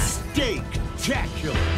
Spectacular!